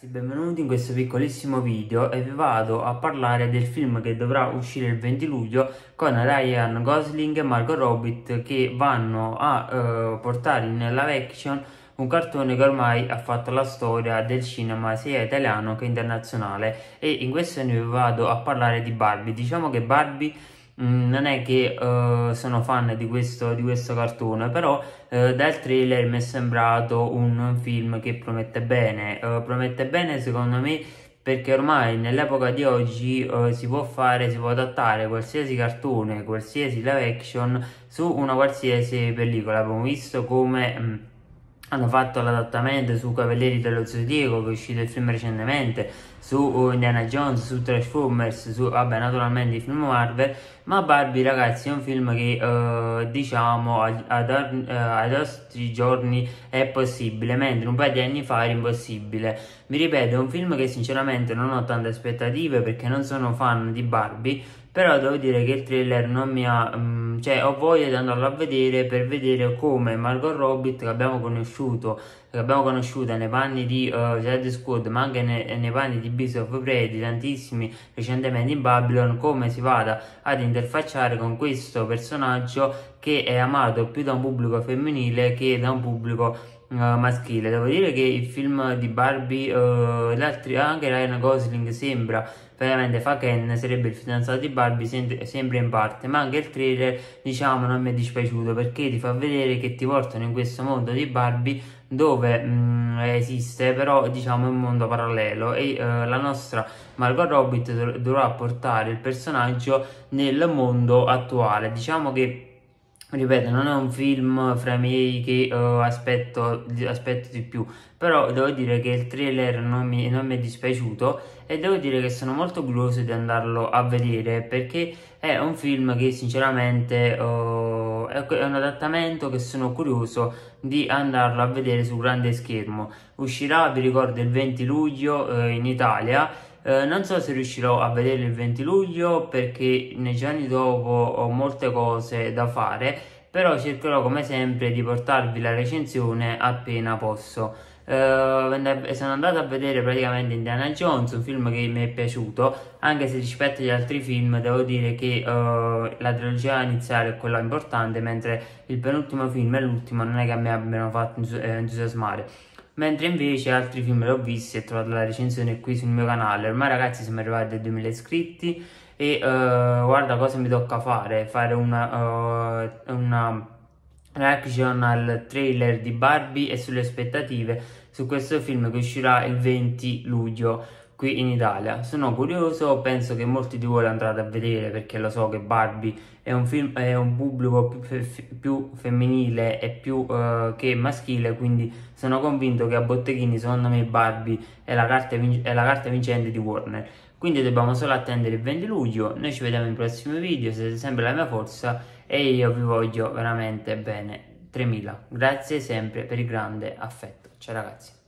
ragazzi, benvenuti in questo piccolissimo video e vi vado a parlare del film che dovrà uscire il 20 luglio con Ryan Gosling e Margot Robbie che vanno a uh, portare in live action un cartone che ormai ha fatto la storia del cinema sia italiano che internazionale e in questo video vi vado a parlare di Barbie. Diciamo che Barbie non è che uh, sono fan di questo, di questo cartone, però uh, dal trailer mi è sembrato un film che promette bene, uh, promette bene secondo me perché ormai nell'epoca di oggi si può fare, si può adattare qualsiasi cartone, qualsiasi live action su una qualsiasi pellicola, abbiamo visto come... Mh, mm, hanno fatto l'adattamento su Cavalieri dello Zodiaco che è uscito il film recentemente su Indiana Jones, su Transformers, su vabbè naturalmente i film Marvel ma Barbie ragazzi è un film che uh, diciamo uh, ai nostri giorni è possibile mentre un paio di anni fa era impossibile. Mi ripeto è un film che sinceramente non ho tante aspettative perché non sono fan di Barbie però devo dire che il trailer non mi ha um, cioè ho voglia di andarlo a vedere per vedere come Margot Robbie che abbiamo conosciuto che abbiamo conosciuto nei panni di uh, Zed Squad ma anche nei, nei panni di Beast of Prey di tantissimi recentemente in Babylon come si vada ad interfacciare con questo personaggio che è amato più da un pubblico femminile che da un pubblico uh, maschile. Devo dire che il film di Barbie uh, l'altri anche Ryan Gosling sembra veramente fa Ken sarebbe il fidanzato di Barbie sempre in parte. Ma anche il trailer diciamo non mi è dispiaciuto perché ti fa vedere che ti portano in questo mondo di Barbie dove mh, mm, esiste però diciamo un mondo parallelo. E uh, la nostra Margot Robbie dovrà portare il personaggio nel mondo attuale. Diciamo che ripeto non è un film fra i miei che uh, aspetto, aspetto, di più però devo dire che il trailer non mi, non mi, è dispiaciuto e devo dire che sono molto curioso di andarlo a vedere perché è un film che sinceramente uh, è un adattamento che sono curioso di andarlo a vedere su grande schermo. Uscirà vi ricordo il 20 luglio uh, in Italia eh, non so se riuscirò a vedere il 20 luglio perché nei giorni dopo ho molte cose da fare, però cercherò come sempre di portarvi la recensione appena posso. Uh, sono andato a vedere praticamente Indiana Jones, un film che mi è piaciuto, anche se rispetto agli altri film devo dire che uh, la trilogia iniziale è quella importante, mentre il penultimo film e l'ultimo non è che mi abbiano fatto entusiasmare mentre invece altri film li ho visti e trovate la recensione qui sul mio canale. Ormai ragazzi siamo arrivati a 2000 iscritti e uh, guarda cosa mi tocca fare. Fare una, uh, una reaction al trailer di Barbie e sulle aspettative su questo film che uscirà il 20 luglio qui in Italia. Sono curioso, penso che molti di voi andrete a vedere perché lo so che Barbie è un film, è un pubblico più, fe più femminile e più uh, che maschile, quindi sono convinto che a Botteghini secondo me Barbie è la carta, è la carta vincente di Warner. Quindi dobbiamo solo attendere il 20 luglio, noi ci vediamo in prossimi video, siete sempre la mia forza e io vi voglio veramente bene. 3000. Grazie sempre per il grande affetto. Ciao ragazzi.